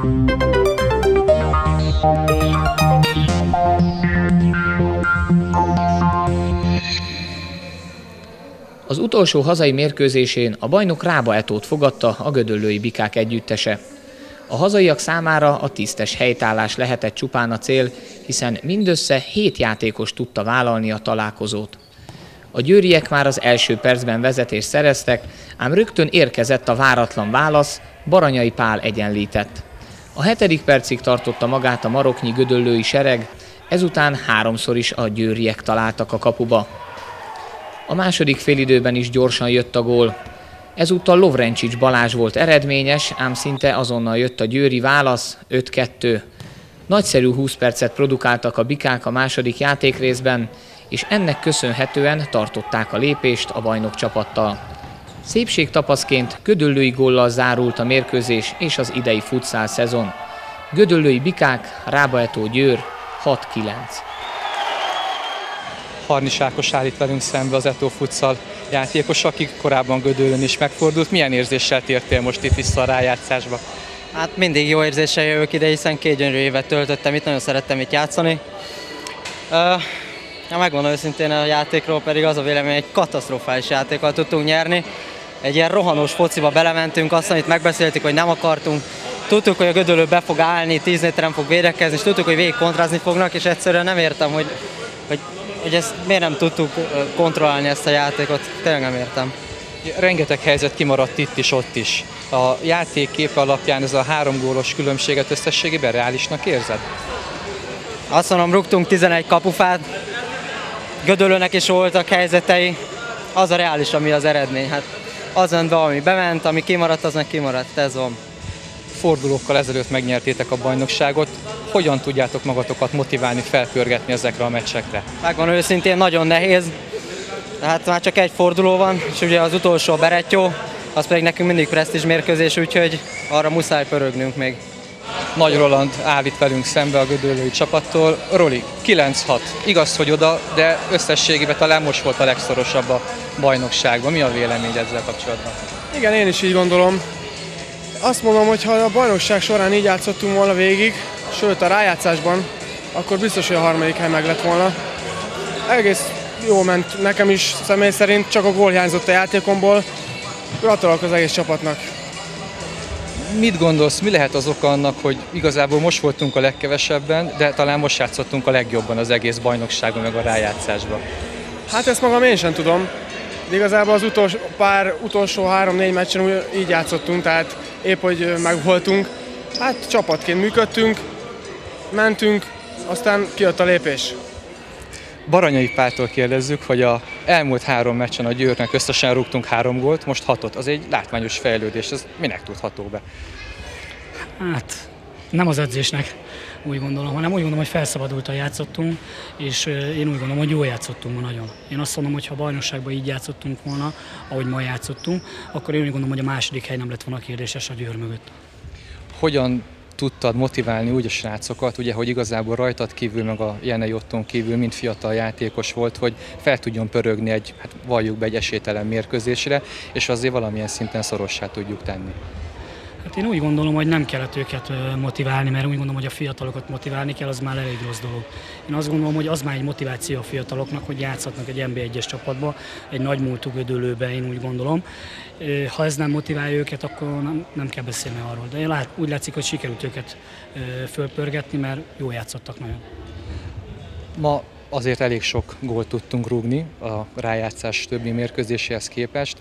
Az utolsó hazai mérkőzésén a bajnok Rába Etót fogadta a Gödöllői Bikák együttese. A hazaiak számára a tisztes helytállás lehetett csupán a cél, hiszen mindössze hét játékos tudta vállalni a találkozót. A győriek már az első percben vezetést szereztek, ám rögtön érkezett a váratlan válasz, Baranyai Pál egyenlített. A hetedik percig tartotta magát a maroknyi gödöllői sereg, ezután háromszor is a győriek találtak a kapuba. A második félidőben is gyorsan jött a gól. Ezúttal Lovrencsics Balázs volt eredményes, ám szinte azonnal jött a győri válasz, 5-2. Nagyszerű 20 percet produkáltak a bikák a második játékrészben, és ennek köszönhetően tartották a lépést a bajnok csapattal. Szépség tapaszként Gödöllői góllal zárult a mérkőzés és az idei futszál szezon. Gödöllői bikák, Rábaetó Győr 6-9. Harnis Ákos állít velünk szembe az Eto Futsal játékos, aki korábban Gödöllön is megfordult. Milyen érzéssel tértél most itt vissza a rájátszásba? Hát mindig jó érzéssel jövök ide, hiszen két gyönyörű évet töltöttem itt, nagyon szerettem itt játszani. Uh, Ja, megmondom őszintén a játékról pedig az a vélemény, egy katasztrofális játékkal tudtunk nyerni. Egy ilyen rohanós fociba belementünk, azt, amit megbeszéltük, hogy nem akartunk. Tudtuk, hogy a gödölő be fog állni, 10 méteren fog védekezni, és tudtuk, hogy végig kontrázni fognak, és egyszerűen nem értem, hogy, hogy, hogy ezt miért nem tudtuk kontrollálni ezt a játékot. Tényleg nem értem. Rengeteg helyzet kimaradt itt is, ott is. A játék képe alapján ez a három gólos különbséget összességében reálisnak érzed? Azt mondom, rúgtunk 11 kapufát, Gödölőnek is voltak helyzetei, az a reális, ami az eredmény. Hát az ment be, ami bement, ami kimaradt, az meg kimaradt, ez van. Fordulókkal ezelőtt megnyertétek a bajnokságot. Hogyan tudjátok magatokat motiválni, felpörgetni ezekre a meccsekre? Megvan őszintén, nagyon nehéz. Hát már csak egy forduló van, és ugye az utolsó a Berettyó, az pedig nekünk mindig presztízs mérkőzés, úgyhogy arra muszáj pörögnünk még. Nagy Roland állít velünk szembe a gödöllői csapattól. Roli, 9-6. Igaz, hogy oda, de összességében talán most volt a legszorosabb a bajnokságban. Mi a vélemény ezzel kapcsolatban? Igen, én is így gondolom. Azt mondom, hogy ha a bajnokság során így játszottunk volna végig, sőt a rájátszásban, akkor biztos, hogy a harmadik hely meg lett volna. Egész jó ment nekem is személy szerint, csak a gól hiányzott a játékomból. Gratulálok az egész csapatnak mit gondolsz, mi lehet az oka annak, hogy igazából most voltunk a legkevesebben, de talán most játszottunk a legjobban az egész bajnokságon, meg a rájátszásban? Hát ezt magam én sem tudom. De igazából az utolsó, pár utolsó három-négy meccsen így játszottunk, tehát épp, hogy megvoltunk. Hát csapatként működtünk, mentünk, aztán kijött a lépés. Baranyai Páltól kérdezzük, hogy a elmúlt három meccsen a Győrnek összesen rúgtunk három gólt, most hatot. Az egy látványos fejlődés, ez minek tudható be? Hát nem az edzésnek, úgy gondolom, hanem úgy gondolom, hogy felszabadultan játszottunk, és én úgy gondolom, hogy jól játszottunk ma nagyon. Én azt mondom, hogy ha bajnokságban így játszottunk volna, ahogy ma játszottunk, akkor én úgy gondolom, hogy a második hely nem lett volna kérdéses a Győr mögött. Hogyan tudtad motiválni úgy a srácokat, ugye, hogy igazából rajtad kívül, meg a Jenei Otton kívül mind fiatal játékos volt, hogy fel tudjon pörögni egy, hát valljuk be egy esélytelen mérkőzésre, és azért valamilyen szinten szorossá tudjuk tenni. Hát én úgy gondolom, hogy nem kellett őket motiválni, mert úgy gondolom, hogy a fiatalokat motiválni kell, az már elég rossz dolog. Én azt gondolom, hogy az már egy motiváció a fiataloknak, hogy játszhatnak egy NB1-es csapatba, egy nagy múltú gödölőbe, én úgy gondolom. Ha ez nem motiválja őket, akkor nem, nem kell beszélni arról. De lát, úgy látszik, hogy sikerült őket fölpörgetni, mert jó játszottak nagyon. Ma azért elég sok gólt tudtunk rúgni a rájátszás többi mérkőzéséhez képest.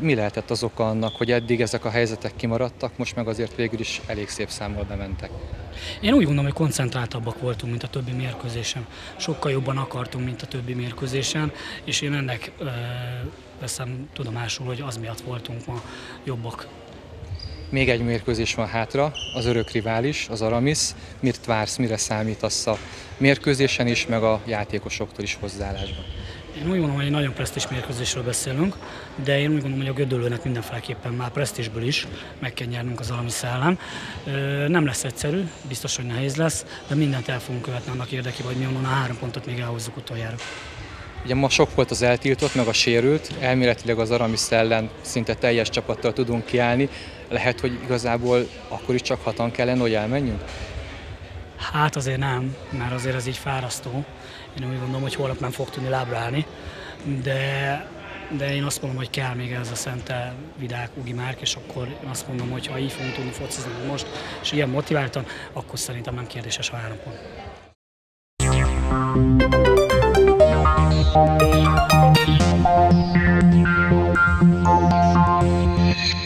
Mi lehetett az oka annak, hogy eddig ezek a helyzetek kimaradtak, most meg azért végül is elég szép számmal bementek? Én úgy gondolom, hogy koncentráltabbak voltunk, mint a többi mérkőzésen. Sokkal jobban akartunk, mint a többi mérkőzésen, és én ennek veszem tudomásul, hogy az miatt voltunk ma jobbak. Még egy mérkőzés van hátra, az örök rivális, az Aramis. Mirt vársz, mire számítasz a mérkőzésen is, meg a játékosoktól is hozzáállásban? Én úgy gondolom, hogy egy nagyon presztis mérkőzésről beszélünk, de én úgy gondolom, hogy a Gödöllőnek mindenféleképpen már presztisből is meg kell nyernünk az Aramis ellen. Nem lesz egyszerű, biztos, hogy nehéz lesz, de mindent el fogunk követni annak érdekében, hogy mi onnan a három pontot még elhozzuk utoljára. Ugye ma sok volt az eltiltott, meg a sérült, elméletileg az Aramis ellen szinte teljes csapattal tudunk kiállni. Lehet, hogy igazából akkor is csak hatan kellene, hogy elmenjünk? Hát azért nem, mert azért ez így fárasztó. Én úgy gondolom, hogy holnap nem fog tudni lábra állni, de, de én azt mondom, hogy kell még ez a Szente Vidák Ugi Márk, és akkor én azt mondom, hogy ha így fogunk tudni focizni most, és ilyen motiváltan, akkor szerintem nem kérdéses a három pont. Thank you.